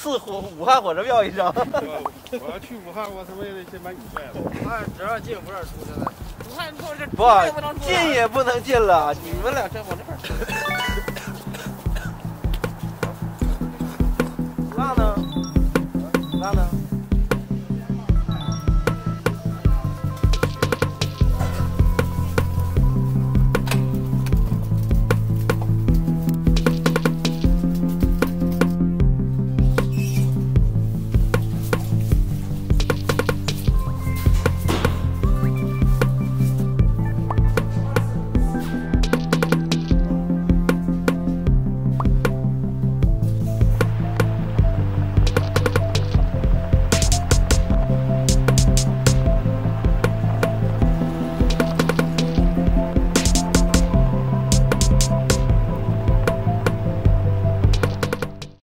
次火武汉火车票一张。我要去武汉，我他妈也得先把你卖了。武汉只要进，不让出去了。武汉不是不进也不能进了，你们俩先往这边。